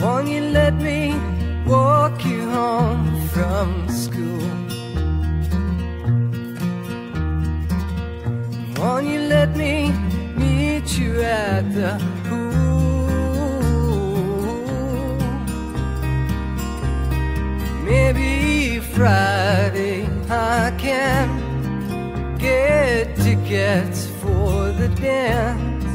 Won't you let me walk you home from school? Won't you let me meet you at the pool? Maybe Friday I can get tickets for the dance.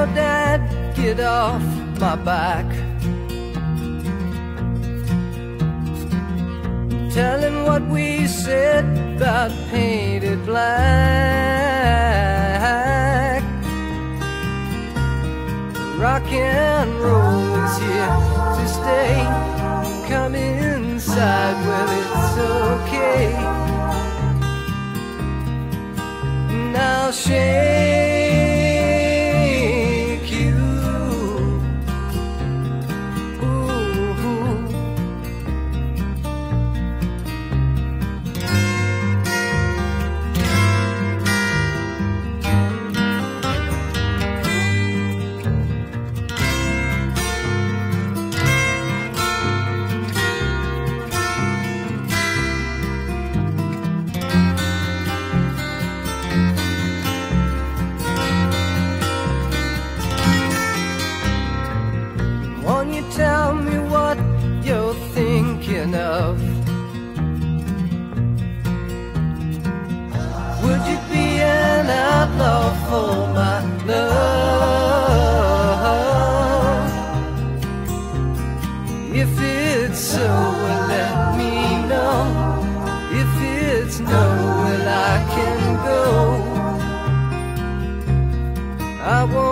Your dad, get off my back? Tell him what we said about Paint It Black. Rock and roll is here to stay. Come inside, well, it's okay. Now shake tell me what you're thinking of? Would you be an outlaw for my love? If it's so, well, let me know. If it's no, well, I can go. I won't